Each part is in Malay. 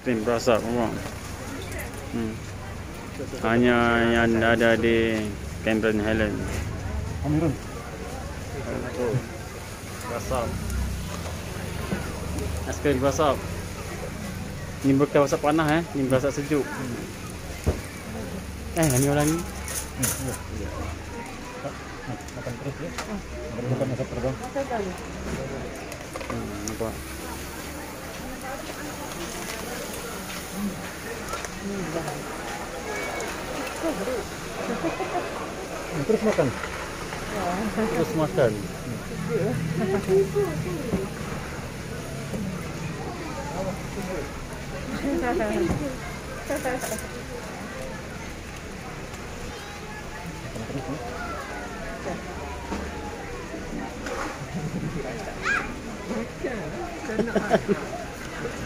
Krim berasap orang. Hmm. Hanya yang ada di Cameron Highland. Amirun. Oh. Berasap. Aiskrim berasap. Ni bukan berasap panas eh. Ni berasap sejuk. Eh, ni orang ni. Makan terus ya. Bukan masa terbang. Hmm, nampak. Terus makan. Terus makan. Makan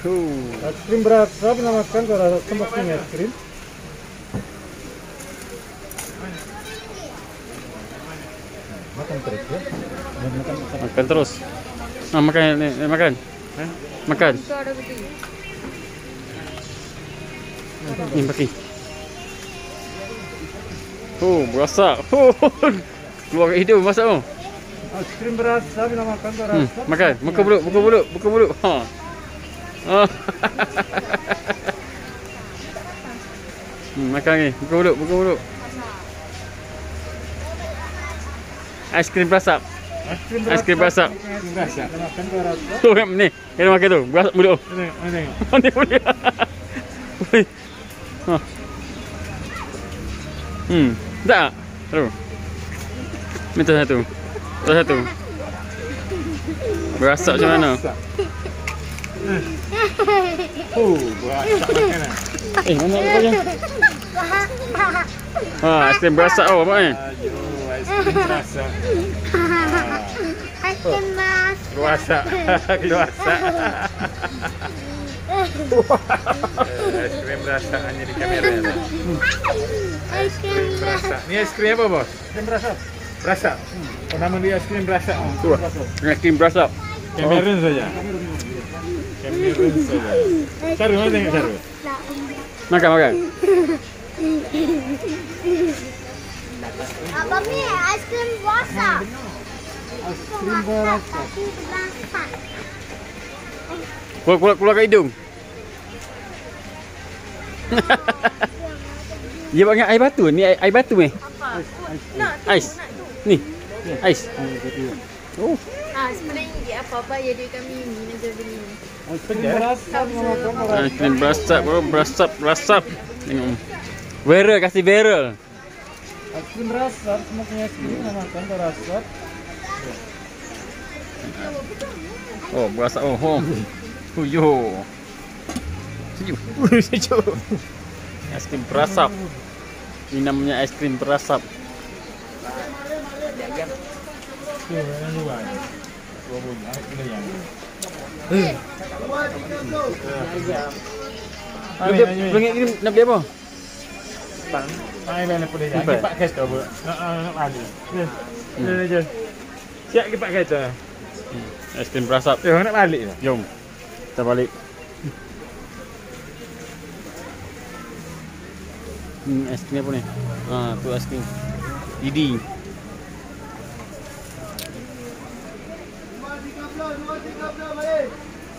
Huh. Es krim berasap namakan kalau semua krim es krim. Makan terus ya. Makan makan makan. Makan terus. Ah, makan ni, makan. Eh? Makan. Itu ada betul. Ni pakai. Oh, berasap. Oh, keluar kat hidung masak tu. Es krim berasap namakan Hmm, berasap. makan. Buka mulut, buka mulut, buka mulut. Ha. Ah. hmm, makan ni. Buka mulut, buka mulut. Aiskrim berasap. Es krim Es krim berasap. Es krim berasap. Namakan berasap. Tu kan ni. Kena makan tu. Berasap mulut. tu. Ini, ini. Mana boleh? Ha. Hmm. Tak. Terus. Minta satu. Minta satu. Berasap macam mana? Oh, berasap makanan. Eh, mana aku? Ha, aiskrim berasap tau apa ni? Ayo, es krim berasap. Aiskrim mas. Keluasak. Keluasak. Es krim berasap hanya di kamera ya. Aiskrim mas. Berasap. Ni es krim apa bos? Krim berasap. Berasap. Oh, nama dia es krim berasap. Tu lah. Aiskrim berasap. Cameron saja. Cameron saja. Saru, mana tengok Saru? Makan, makan. Abang ni aiskrim wasak. Krim berasap. Keluar, keluar, keluar kat hidung. Dia buat dengan air batu. Ni air, air batu ni. Apa? Ais. Ni. Ais. Oh. Ah, sebenarnya dia apa-apa ya dia kami ni negara beli ni. Es krim berasap berasap. Aiskrim berasap, bro. Berasap, berasap. Tengok. Viral, kasih viral. Es krim berasap, semua punya es krim namakan berasap. Oh, berasap. Oh, oh. Huyo. Sejuk. Uh, sejuk. Aiskrim berasap. Ini namanya aiskrim berasap. Tu, yang luar. Dua bunga, kena yang. Lu dia beringat ni nak beli apa? Ai mana boleh Empat. Empat kereta bu. Nak nak ada. Ni. Ni je. Siap ke empat kereta? Aiskrim berasap. Eh, nak balik dah. Jom. Kita balik. Hmm, aiskrim apa ni? Ha, tu aiskrim. Didi.